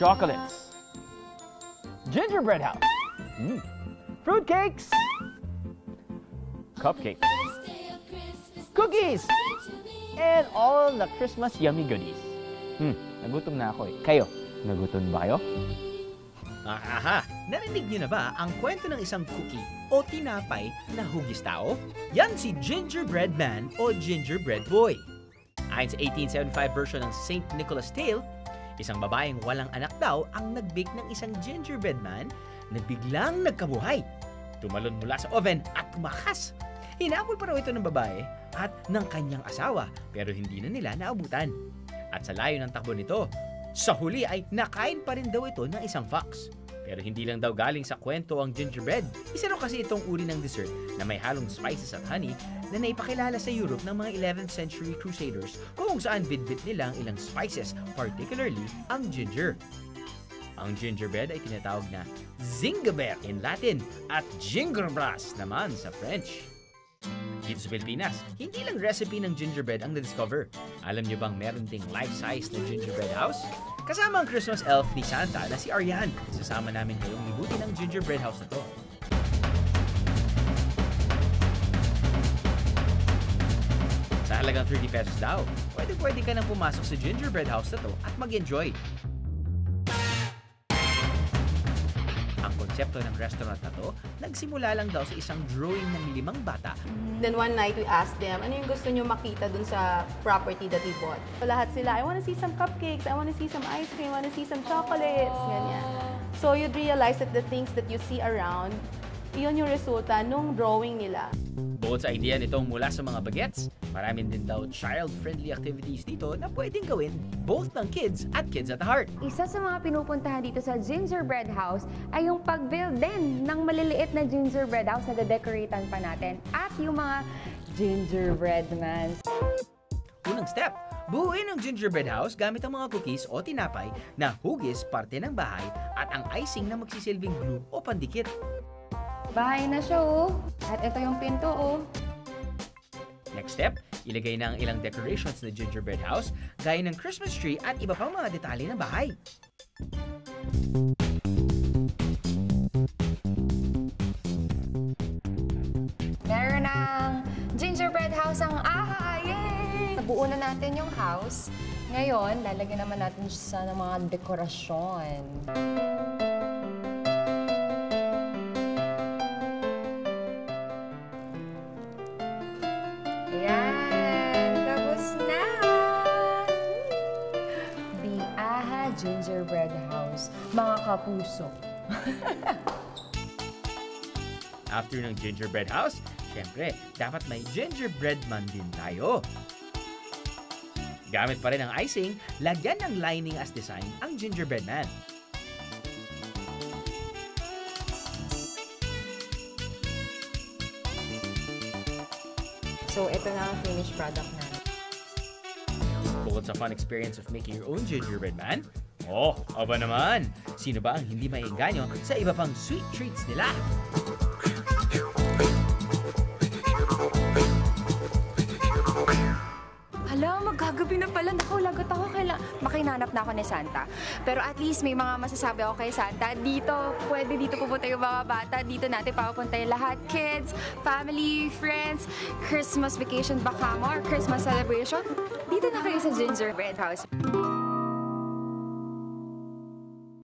chocolates. Gingerbread house. Mm. Fruitcakes. Cupcakes. Cookies. And all the Christmas yummy goodies. Hmm, nagutom na ako eh. Kayo, nagutom ba kayo? Aha! Narinig niyo na ba ang kwento ng isang cookie o tinapay na hugis tao? Yan si Gingerbread Man o Gingerbread Boy. Ayon sa 1875 version ng St. Nicholas Tale, isang babaeng walang anak daw ang nag-bake ng isang gingerbread man na biglang nagkabuhay. Tumalon mula sa oven at tumakas. Hinabol pa raw ito ng babae at ng kanyang asawa pero hindi na nila naabutan. At sa layo ng takbo nito, sa huli ay nakain pa rin daw ito ng isang fox. Pero hindi lang daw galing sa kwento ang gingerbread. Isa raw kasi itong uri ng dessert na may halong spices at honey na naipakilala sa Europe ng mga 11th century crusaders kung saan bidbit nila ang ilang spices, particularly ang ginger. Ang gingerbread ay tinatawag na zingaber in Latin at gingerbras naman sa French. Dito sa Pilipinas, hindi lang recipe ng gingerbread ang na-discover. Alam niyo bang meron ding life-size na gingerbread house? Kasama ang Christmas elf ni Santa na si Ariane. Sasama namin kayong libutin ang gingerbread house na to. Sa halagang 30 pesos daw, pwede-pwede ka nang pumasok sa gingerbread house na to at mag-enjoy. Konsepto ng restaurant na to, nagsimula lang daw sa isang drawing ng limang bata Then one night we asked them, ano yung gusto nyo makita dun sa property that we bought? So, lahat sila, I wanna see some cupcakes, I wanna see some ice cream, I wanna see some chocolates, ganyan. So you'd realize that the things that you see around, iyon yung resulta nung drawing nila. Bukod sa idea nitong mula sa mga bagets, maraming din daw child-friendly activities dito na pwedeng gawin both ng kids at kids at the heart. Isa sa mga pinupuntahan dito sa gingerbread house ay yung pag-build din ng maliliit na gingerbread house na dedecoratean pa natin at yung mga gingerbread man. Unang step, buuin ang gingerbread house gamit ang mga cookies o tinapay na hugis parte ng bahay at ang icing na magsisilbing glue o pandikit. Bahay na siya oh. At ito yung pinto oh. Next step, ilagay na ang ilang decorations na gingerbread house gaya ng Christmas tree at iba pang mga detalye ng bahay. Meron ng gingerbread house ang aha! Yay! Nabuo na natin yung house. Ngayon, lalagyan naman natin siya ng mga dekorasyon. Ayan! Tapos na! The Aha Gingerbread House. Mga kapuso. After ng gingerbread house, syempre, dapat may gingerbread man din tayo. Gamit pa rin ang icing, lagyan ng lining as design ang gingerbread man. So, ito na ang finished product natin. Bukod sa fun experience of making your own gingerbread man, oh, aba naman! Sino ba ang hindi maiengganyo sa iba pang sweet treats nila? Magkagabi na pala. Naku, lagot ako. Kaila... Makinanap na ako ni Santa. Pero at least may mga masasabi ako kay Santa. Dito, pwede dito pupunta yung mga bata. Dito natin papapunta yung lahat. Kids, family, friends, Christmas vacation ba kamo or Christmas celebration. Dito na kayo sa Gingerbread House.